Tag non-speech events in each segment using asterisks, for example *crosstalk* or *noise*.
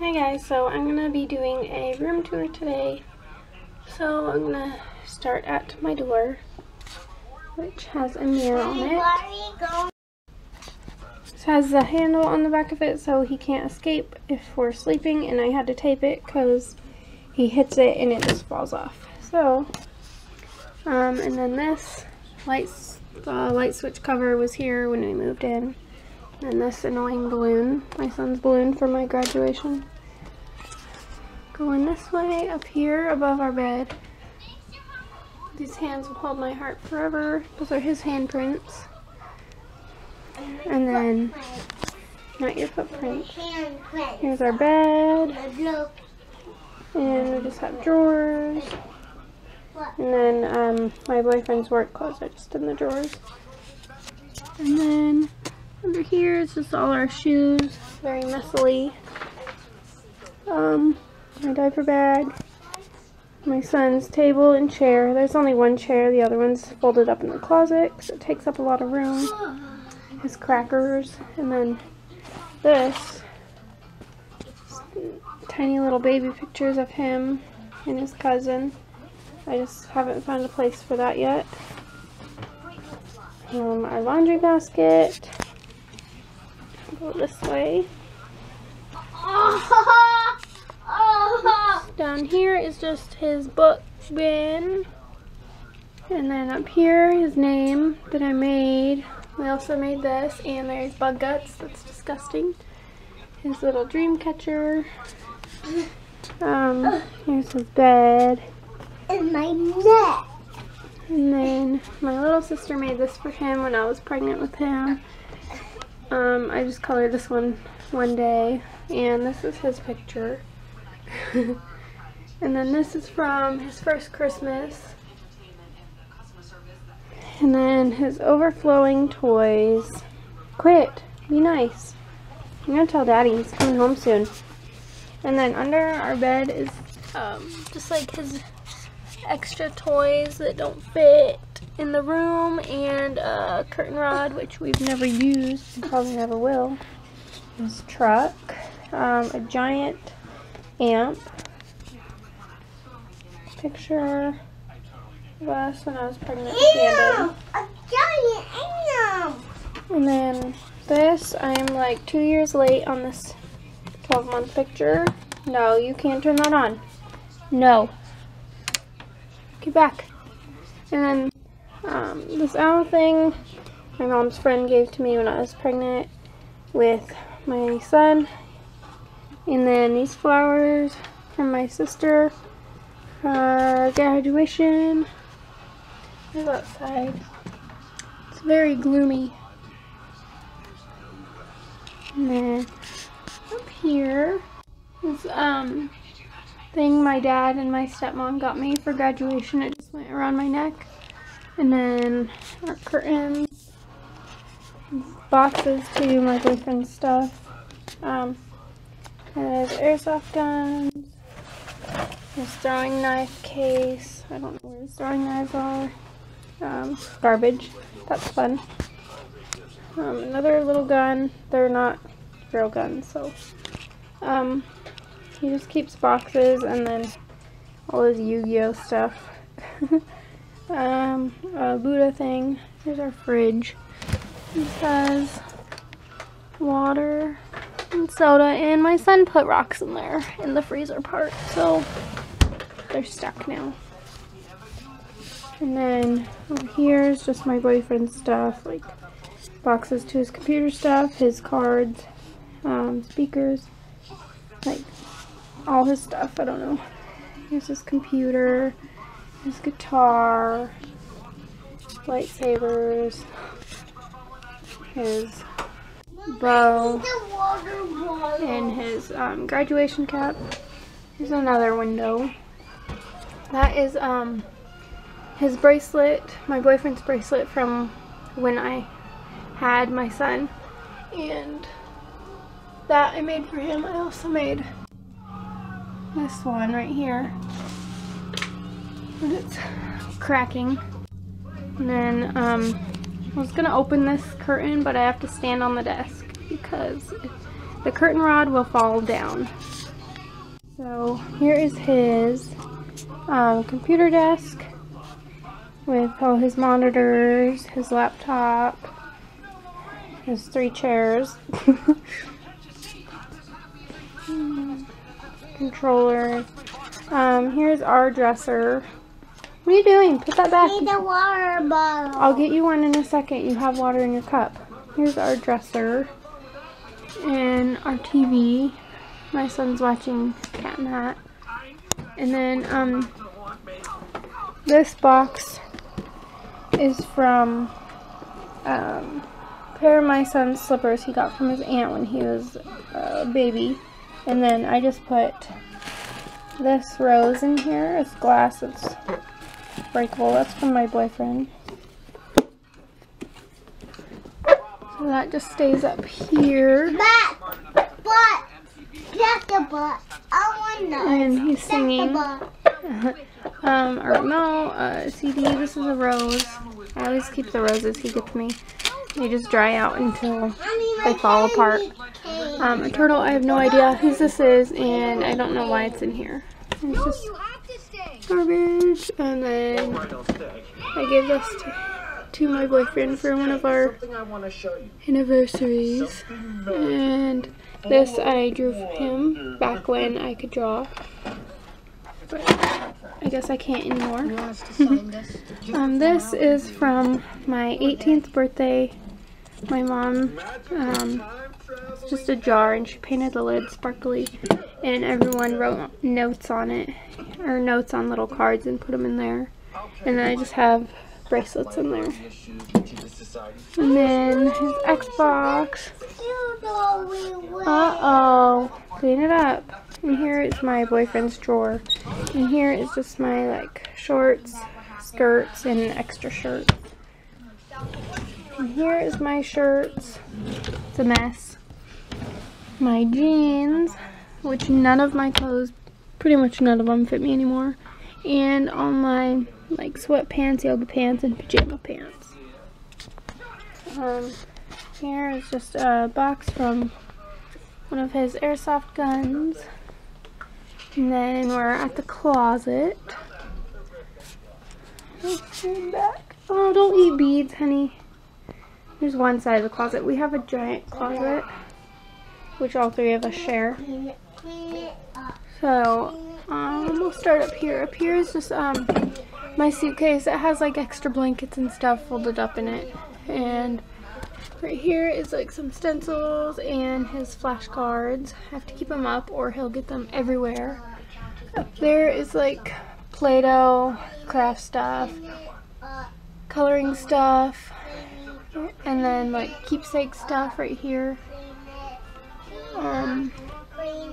Hi guys, so I'm going to be doing a room tour today. So I'm going to start at my door, which has a mirror on it. This has a handle on the back of it so he can't escape if we're sleeping and I had to tape it because he hits it and it just falls off. So, um, and then this lights, the light switch cover was here when we moved in. And this annoying balloon, my son's balloon for my graduation. Going this way, up here above our bed. These hands will hold my heart forever. Those are his handprints. And then, not your footprint. Here's our bed. And we just have drawers. And then um, my boyfriend's work clothes are just in the drawers. And then under here is just all our shoes, very messily. Um, my diaper bag, my son's table and chair. There's only one chair, the other one's folded up in the closet because it takes up a lot of room. His crackers, and then this tiny little baby pictures of him and his cousin. I just haven't found a place for that yet. Um, our laundry basket. Go this way. *laughs* Down here is just his book bin. And then up here, his name that I made. We also made this, and there's bug guts. That's disgusting. His little dream catcher. Um, here's his bed. And my neck. And then my little sister made this for him when I was pregnant with him. Um, I just colored this one one day, and this is his picture. *laughs* and then this is from his first Christmas. And then his overflowing toys. Quit. Be nice. I'm gonna tell Daddy he's coming home soon. And then under our bed is um, just like his extra toys that don't fit in the room and a curtain rod which we've never used and probably never will. This truck, um, a giant amp, picture of us when I was pregnant with. A giant amp. And then this, I am like two years late on this 12 month picture. No, you can't turn that on. No. Get back. And then um, this owl thing my mom's friend gave to me when I was pregnant with my son. And then these flowers from my sister. Her graduation. It's outside. It's very gloomy. And then up here is um thing my dad and my stepmom got me for graduation. It just went around my neck. And then our curtains, boxes to my boyfriend's stuff. Um, there's airsoft guns, his throwing knife case. I don't know where his throwing knives are. Um, garbage. That's fun. Um, another little gun. They're not real guns, so. Um, he just keeps boxes and then all his Yu-Gi-Oh stuff. *laughs* um, a Buddha thing. Here's our fridge. It says water and soda, and my son put rocks in there in the freezer part, so they're stuck now. And then over here is just my boyfriend's stuff, like boxes to his computer stuff, his cards, um, speakers, like all his stuff. I don't know. Here's his computer, his guitar, lightsabers, his bow, and his um, graduation cap. Here's another window. That is um his bracelet, my boyfriend's bracelet from when I had my son. And that I made for him. I also made this one right here. And it's cracking. And then um I was gonna open this curtain, but I have to stand on the desk because the curtain rod will fall down. So here is his um, computer desk with all his monitors, his laptop, his three chairs, *laughs* controller. Um, here's our dresser. What are you doing? Put that back. I Need a water bottle. I'll get you one in a second. You have water in your cup. Here's our dresser and our TV. My son's watching Cat the Hat. And then um, this box is from um, a pair of my son's slippers he got from his aunt when he was a baby. And then I just put this rose in here. It's glass. It's breakable. That's from my boyfriend. So that just stays up here. But, but, just a but. I want to. And he's singing. *laughs* um, or no, uh, CD, this is a rose. I always keep the roses he gets me. They just dry out until they fall apart. Um, a turtle, I have no idea whose this is, and I don't know why it's in here. It's just garbage, and then I gave this to, to my boyfriend for one of our anniversaries. And this I drew for him back when I could draw. But I guess I can't anymore. *laughs* um, this is from my 18th birthday. My mom, um, just a jar and she painted the lid sparkly and everyone wrote notes on it or notes on little cards and put them in there. And then I just have bracelets in there. And then his Xbox. Uh-oh. Clean it up. And here is my boyfriend's drawer. And here is just my like shorts, skirts, and an extra shirt. And here is my shirts. It's a mess. My jeans, which none of my clothes, pretty much none of them fit me anymore. And all my like sweatpants, yoga pants, and pajama pants. Um, here is just a box from one of his airsoft guns. And then we're at the closet. Let's back. Oh, don't eat beads, honey. There's one side of the closet. We have a giant closet, which all three of us share. So, um, we'll start up here. Up here is just um, my suitcase. It has like extra blankets and stuff folded up in it. And right here is like some stencils and his flashcards. I have to keep them up or he'll get them everywhere. Up there is like Play-Doh, craft stuff, coloring stuff, and then like keepsake stuff right here. Um,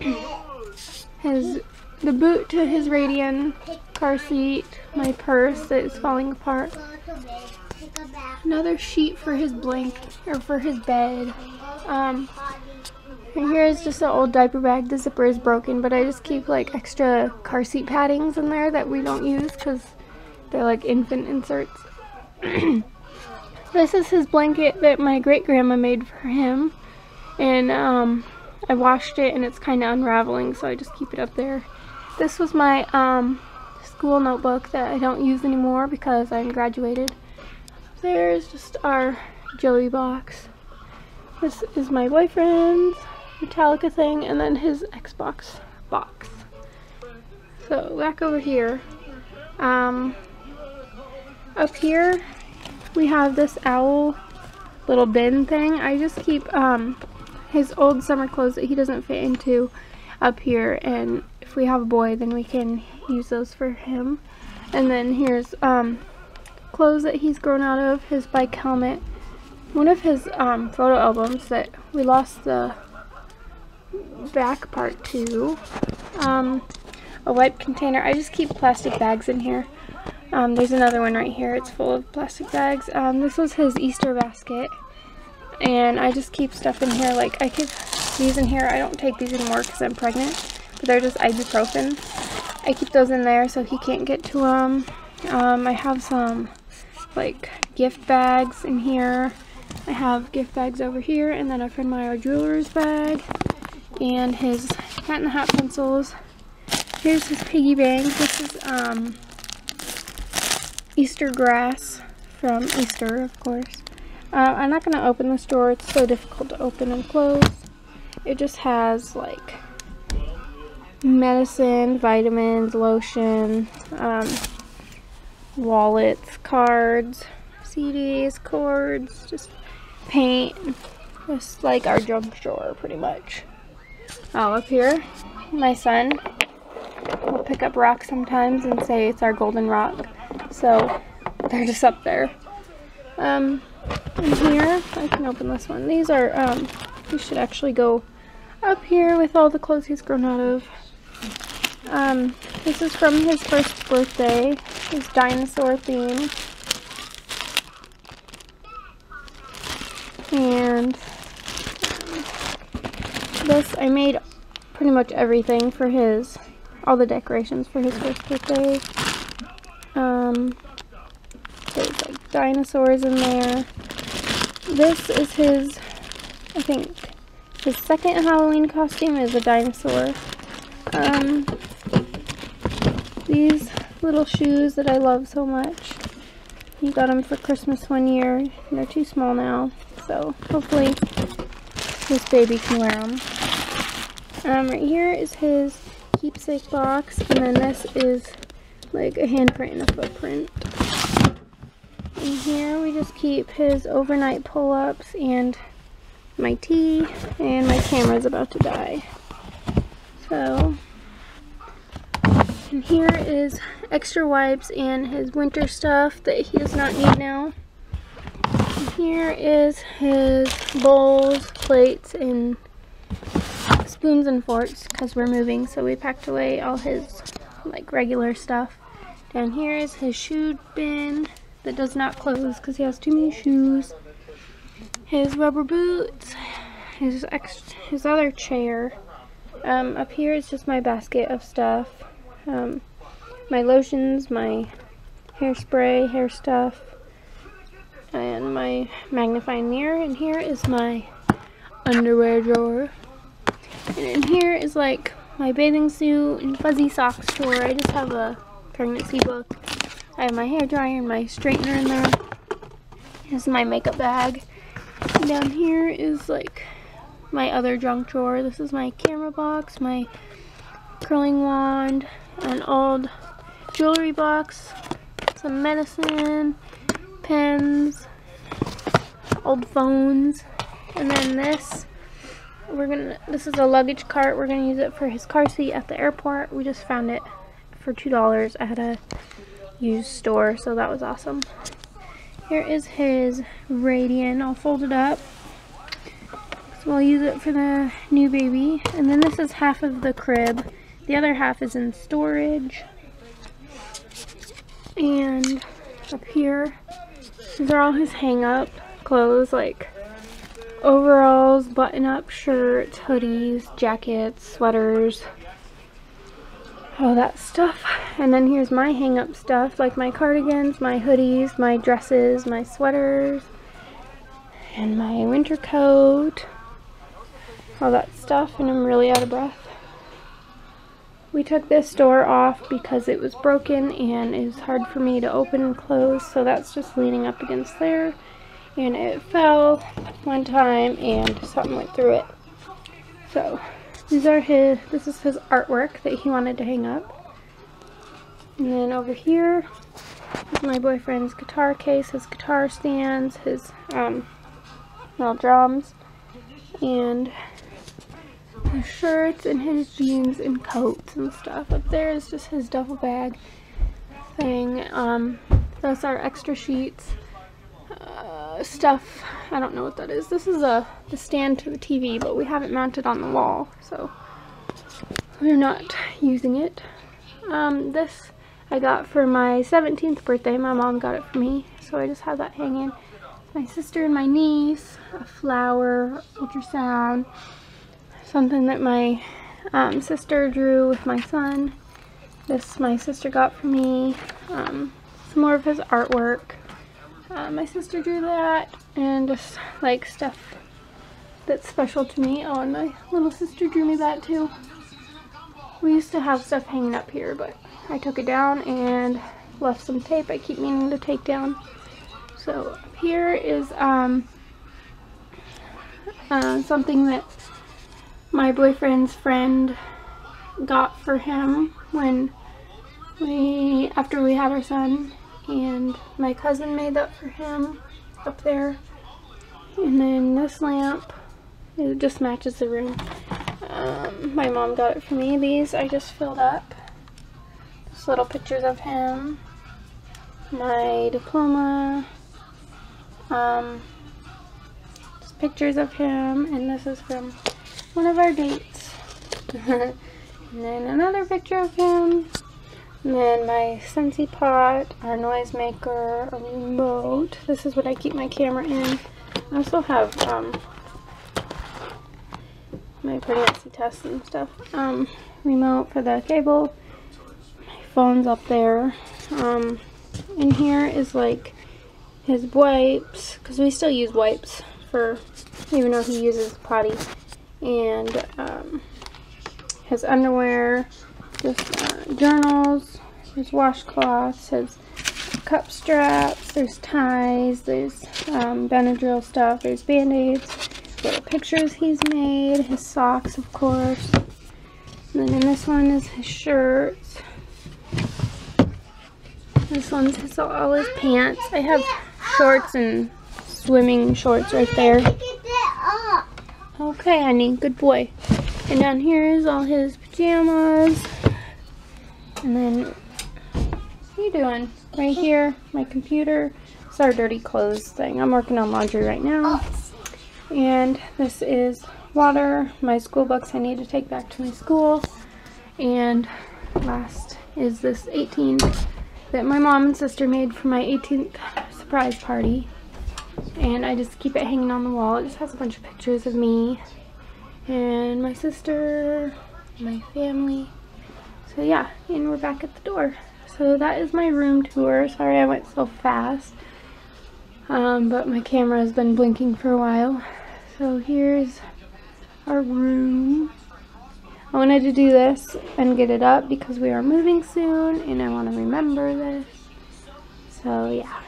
*clears throat* his the boot to his Radian car seat, my purse that is falling apart, another sheet for his blanket or for his bed. Um, and here is just an old diaper bag. The zipper is broken, but I just keep like extra car seat paddings in there that we don't use because they're like infant inserts. *clears throat* this is his blanket that my great grandma made for him, and um, I washed it and it's kind of unraveling, so I just keep it up there. This was my um, school notebook that I don't use anymore because I'm graduated. There's just our Joey box. This is my boyfriend's Metallica thing, and then his Xbox box. So back over here, um, up here we have this owl little bin thing. I just keep um, his old summer clothes that he doesn't fit into up here, and if we have a boy, then we can use those for him. And then here's um, clothes that he's grown out of, his bike helmet, one of his um, photo albums that we lost the back part to, um, a wipe container. I just keep plastic bags in here. Um, there's another one right here. It's full of plastic bags. Um, this was his Easter basket. And I just keep stuff in here. Like, I keep these in here. I don't take these anymore because I'm pregnant. But they're just ibuprofen. I keep those in there so he can't get to them. Um, I have some, like, gift bags in here. I have gift bags over here. And then a Fred Meyer Jewelers bag. and his Cat in the Hat pencils. Here's his piggy bank. This is um, Easter grass from Easter, of course. Uh, I'm not going to open this drawer. It's so difficult to open and close. It just has like medicine, vitamins, lotion, um, wallets, cards, CDs, cords, just paint, just like our junk drawer pretty much. Oh, up here, my son will pick up rocks sometimes and say it's our golden rock. So they're just up there. Um, and here, I can open this one. These are, um, these should actually go up here with all the clothes he's grown out of. Um, this is from his first birthday, his dinosaur theme. And um, this, I made pretty much everything for his, all the decorations for his first birthday. Um, there's like dinosaurs in there. This is his, I think, his second Halloween costume is a dinosaur. Um, these little shoes that I love so much. He got them for Christmas one year. They're too small now, so hopefully this baby can wear them. Um, right here is his keepsake box, and then this is like a handprint and a footprint. In here we just keep his overnight pull-ups and my tea, and my camera's about to die. So, and here is extra wipes and his winter stuff that he does not need now. And here is his bowls, plates, and spoons and forks because we're moving so we packed away all his like regular stuff. Down here is his shoe bin that does not close because he has too many shoes. His rubber boots, his ex his other chair. Um, up here is just my basket of stuff. Um, my lotions, my hairspray, hair stuff, and my magnifying mirror. And here is my underwear drawer. And in here is like my bathing suit and fuzzy socks drawer. I just have a pregnancy book I have my hair dryer and my straightener in there. This is my makeup bag. And down here is like my other junk drawer. This is my camera box, my curling wand, an old jewelry box, some medicine, pens, old phones, and then this we're gonna this is a luggage cart we're gonna use it for his car seat at the airport we just found it for two dollars at a used store, so that was awesome. Here is his Radian all folded up. So I'll use it for the new baby. And then this is half of the crib. The other half is in storage. And up here, these are all his hang-up clothes, like overalls, button-up shirts, hoodies, jackets, sweaters, all that stuff. And then here's my hang up stuff, like my cardigans, my hoodies, my dresses, my sweaters, and my winter coat, all that stuff, and I'm really out of breath. We took this door off because it was broken and it was hard for me to open and close, so that's just leaning up against there. And it fell one time and something went through it. So these are his, this is his artwork that he wanted to hang up. And then over here is my boyfriend's guitar case, his guitar stands, his um, little drums, and his shirts and his jeans and coats and stuff. Up there is just his duffel bag thing. Um, those are extra sheets. Stuff. I don't know what that is. This is a the stand to the TV, but we have it mounted on the wall, so we're not using it. Um, this I got for my 17th birthday. My mom got it for me, so I just have that hanging. My sister and my niece, a flower, ultrasound, something that my um, sister drew with my son. This my sister got for me. Um, some more of his artwork. Uh, my sister drew that and just like stuff that's special to me. Oh, and my little sister drew me that too. We used to have stuff hanging up here, but I took it down and left some tape I keep meaning to take down. So here is um, uh, something that my boyfriend's friend got for him when we, after we had our son, and my cousin made that for him up there. And then this lamp, it just matches the room. Um, my mom got it for me. These I just filled up. Just little pictures of him. My diploma. Um, just pictures of him. And this is from one of our dates. *laughs* and then another picture of him. And then my Scentsy pot, our noisemaker, a remote. This is what I keep my camera in. I also have um, my pregnancy test and stuff. Um, remote for the cable. My phone's up there. Um, in here is like his wipes, because we still use wipes for, even though he uses potty. And um, his underwear, just uh, journals, his washcloths, his cup straps, there's ties, there's um, Benadryl stuff, there's band-aids, little pictures he's made, his socks of course. And then in this one is his shirts. This one's his, all his pants. I have shorts and swimming shorts right there. Okay, honey, good boy. And down here is all his pajamas. And then, what are you doing? Right here, my computer. It's our dirty clothes thing. I'm working on laundry right now. Oh. And this is water, my school books I need to take back to my school. And last is this 18 that my mom and sister made for my 18th surprise party. And I just keep it hanging on the wall. It just has a bunch of pictures of me and my sister, my family. So yeah, and we're back at the door. So that is my room tour. Sorry I went so fast. Um, but my camera has been blinking for a while. So here's our room. I wanted to do this and get it up because we are moving soon and I want to remember this. So yeah.